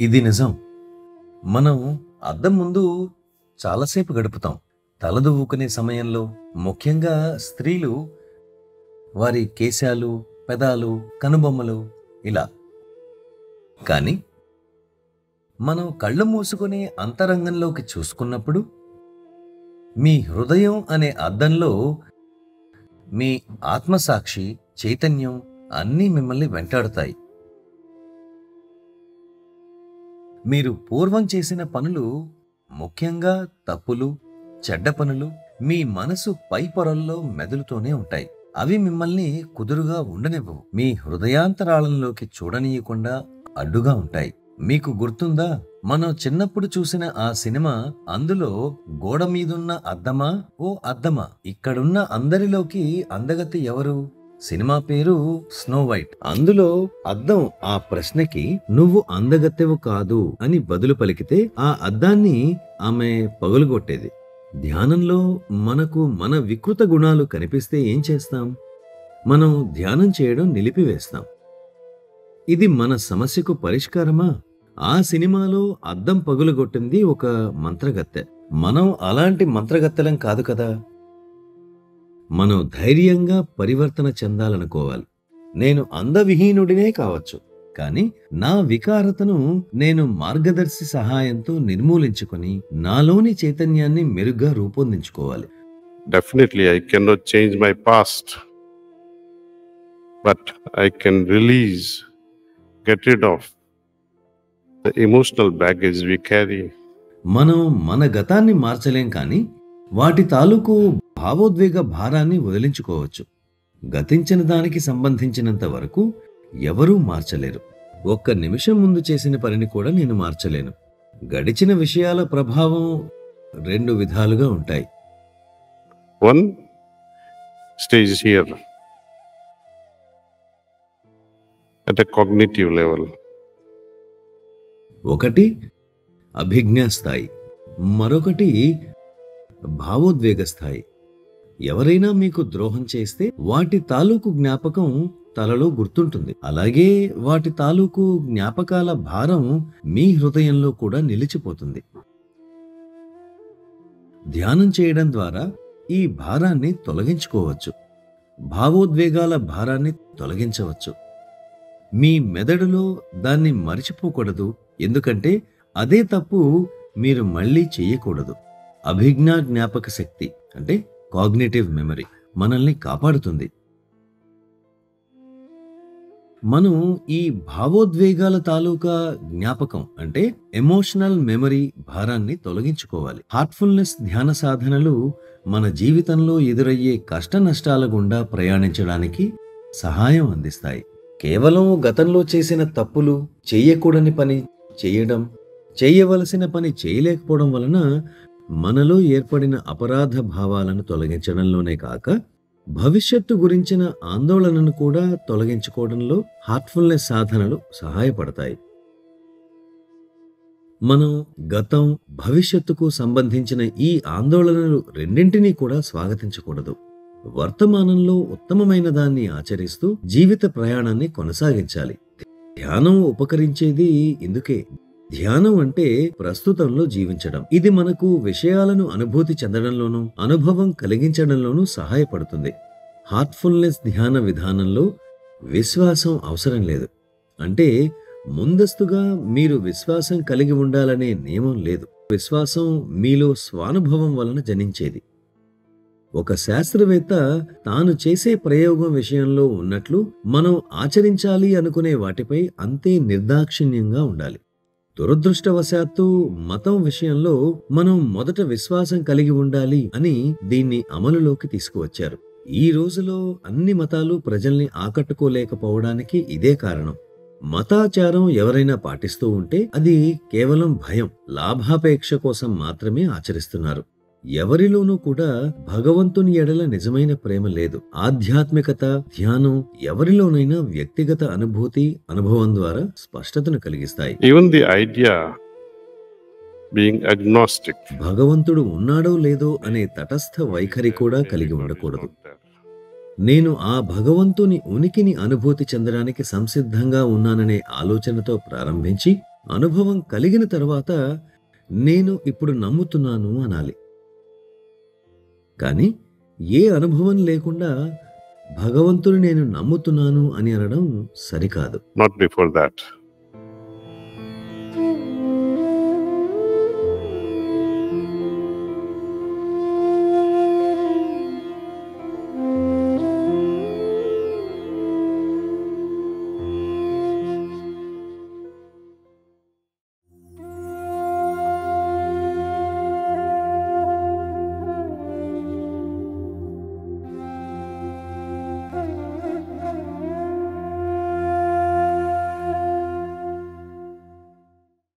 ఇది నిజం. మనం అద్దం ముందు చాలాసేపు గడుపుతాం. తలదువ్వుకునే సమయంలో ముఖ్యంగా స్త్రీలు వారి కేశాలు పెదాలు కనుబొమ్మలు ఇలా. కానీ మనం కళ్ళు మూసుకొని అంతరంగంలోకి చూసుకున్నప్పుడు మీ హృదయం అనే అద్దంలో మీ ఆత్మసాక్షి చైతన్యం అన్నీ మిమ్మల్ని వెంటాడుతాయి. మీరు పూర్వం చేసిన పనులు ముఖ్యంగా తప్పులు చెడ్డ పనులు మీ మనసు పై పొరల్లో మెదులుతూనే ఉంటాయి. అవి మిమ్మల్ని కుదురుగా ఉండనివ్వవు. మీ హృదయాంతరాళంలోకి చూడనీయకుండా అడ్డుగా ఉంటాయి. మీకు గుర్తుందా? మనం చిన్నప్పుడు చూసిన ఆ సినిమా అందులో గోడ మీదున్న అద్దమా? ఓ అద్దమా? ఇక్కడున్న అందరిలోకి అందగతి ఎవరు? సినిమా పేరు స్నో వైట్. అందులో అద్దం ఆ ప్రశ్నకి నువ్వు అందగత్తెవు కాదు అని బదులు పలికితే ఆ అద్దాన్ని ఆమె పగులుగొట్టేది. ధ్యానంలో మనకు మన వికృత గుణాలు కనిపిస్తే ఏం చేస్తాం? మనం ధ్యానం చేయడం నిలిపివేస్తాం. ఇది మన సమస్యకు పరిష్కారమా? ఆ సినిమాలో అద్దం పగులుగొట్టింది ఒక మంత్రగత్తె. మనం అలాంటి మంత్రగత్తెలం కాదు కదా? మనం ధైర్యంగా పరివర్తన చెందాలనుకోవాలి నేను అందవిహీనుడినే కావచ్చు కానీ నా వికారతను నేను మార్గదర్శి సహాయంతో నిర్మూలించుకొని నాలోని చైతన్యాన్ని మెరుగ్గా రూపొందించుకోవాలి Definitely, I cannot change my past, but I can release, get rid of the emotional baggage we carry. మనం మన గతాన్ని మార్చలేం కానీ వాటి తాలూకు భావోద్వేగ భారాన్ని వదిలించుకోవచ్చు. గతించిన దానికి సంబంధించినంత వరకు ఎవరూ మార్చలేరు. ఒక్క నిమిషం ముందు చేసిన పనిని కూడా నేను మార్చలేను. గడిచిన విషయాల ప్రభావం రెండు విధాలుగా ఉంటాయి. Stays here. At a cognitive level. ఒకటి అభిజ్ఞా స్థాయి. మరొకటి భావోద్వేగ స్థాయి. ఎవరైనా మీకు ద్రోహం చేస్తే వాటి తాలూకు జ్ఞాపకం తలలో గుర్తుంటుంది. అలాగే వాటి తాలూకు జ్ఞాపకాల భారం మీ హృదయంలో కూడా నిలిచిపోతుంది. ధ్యానం చేయడం ద్వారా ఈ భారాన్ని తొలగించుకోవచ్చు. భావోద్వేగాల భారాన్ని తొలగించవచ్చు. మీ మెదడులో దాన్ని మరిచిపోకూడదు. ఎందుకంటే అదే తప్పు మీరు మళ్ళీ చేయకూడదు. అభిజ్ఞా జ్ఞాపక శక్తి అంటే కాగ్నేటివ్ మెమరీ మనల్ని కాపాడుతుంది. మనం ఈ భావోద్వేగాల తాలూకా జ్ఞాపకం అంటే ఎమోషనల్ మెమరీ భారాన్ని తొలగించుకోవాలి. హార్ట్ఫుల్నెస్ ధ్యాన సాధనలు మన జీవితంలో ఎదురయ్యే కష్ట నష్టాల గుండా ప్రయాణించడానికి సహాయం అందిస్తాయి. కేవలం గతంలో చేసిన తప్పులు చేయకూడని పని చేయడం చేయవలసిన పని చేయలేకపోవడం వలన మనలో ఏర్పడిన అపరాధ భావాలను తొలగించడంలోనే కాక భవిష్యత్తు గురించిన ఆందోళనను కూడా తొలగించుకోవడంలో హార్ట్ఫుల్నెస్ సాధనలు సహాయపడతాయి. మనం గతం భవిష్యత్తుకు సంబంధించిన ఈ ఆందోళనలు రెండింటినీ కూడా స్వాగతించకూడదు. వర్తమానంలో ఉత్తమమైన దాన్ని ఆచరిస్తూ జీవిత ప్రయాణాన్ని కొనసాగించాలి. ధ్యానం ఉపకరించేది ఇందుకే. ధ్యానం అంటే ప్రస్తుతంలో జీవించడం. ఇది మనకు విషయాలను అనుభూతి చెందడంలోనూ అనుభవం కలిగించడంలోనూ సహాయపడుతుంది. హార్ట్ఫుల్నెస్ ధ్యాన విధానంలో విశ్వాసం అవసరం లేదు. అంటే ముందస్తుగా మీరు విశ్వాసం కలిగి ఉండాలనే నియమం లేదు. విశ్వాసం మీలో స్వానుభవం వలన జనించేది. ఒక శాస్త్రవేత్త తాను చేసే ప్రయోగం విషయంలో ఉన్నట్లు మనం ఆచరించాలి అనుకునే వాటిపై అంతే నిర్దాక్షిణ్యంగా ఉండాలి. దురదృష్టవశాత్తు మతం విషయంలో మనం మొదట విశ్వాసం కలిగి ఉండాలి అని దీన్ని అమలులోకి తీసుకువచ్చారు. ఈ రోజులో అన్ని మతాలు ప్రజల్ని ఆకట్టుకోలేకపోవడానికి ఇదే కారణం. మతాచారం ఎవరైనా పాటిస్తూ ఉంటే అది కేవలం భయం లాభాపేక్ష కోసం మాత్రమే ఆచరిస్తున్నారు. ఎవరిలోనూ కూడా భగవంతుని ఎడల నిజమైన ప్రేమ లేదు. ఆధ్యాత్మికత ధ్యానం ఎవరిలోనైనా వ్యక్తిగత అనుభూతి అనుభవం ద్వారా స్పష్టతను కలిగిస్తాయి. భగవంతుడు ఉన్నాడో లేదో అనే తటస్థ వైఖరి కూడా కలిగి ఉండకూడదు. నేను ఆ భగవంతుని ఉనికిని అనుభూతి చెందడానికి సంసిద్ధంగా ఉన్నాననే ఆలోచనతో ప్రారంభించి అనుభవం కలిగిన తర్వాత నేను ఇప్పుడు నమ్ముతున్నాను అనాలి. కానీ ఏ అనుభవం లేకుండా భగవంతుని నేను నమ్ముతున్నాను అని అనడం సరికాదు. Not before that